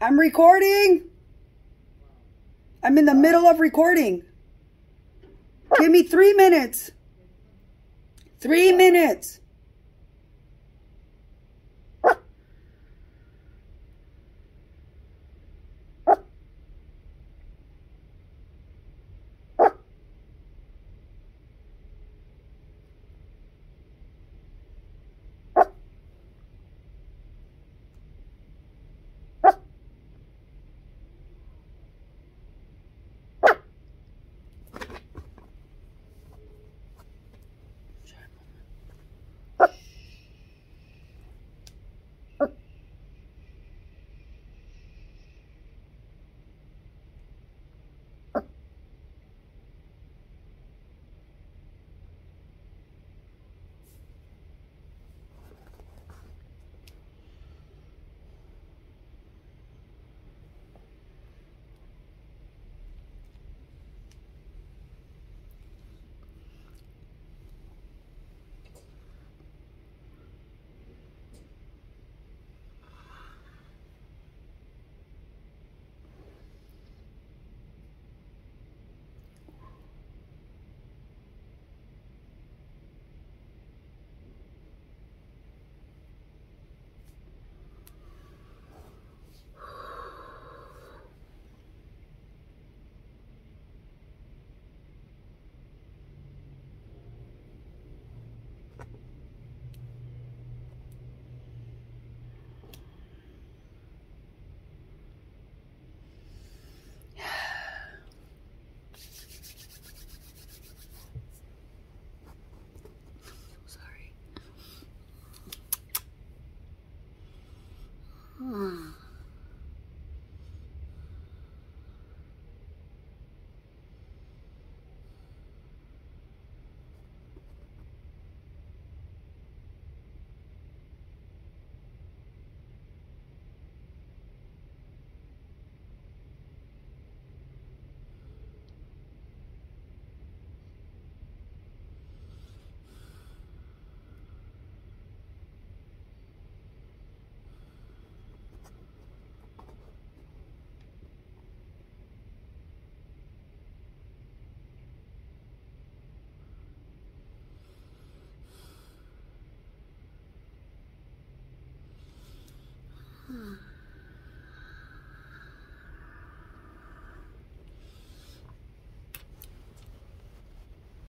I'm recording. I'm in the middle of recording. Give me three minutes. Three minutes.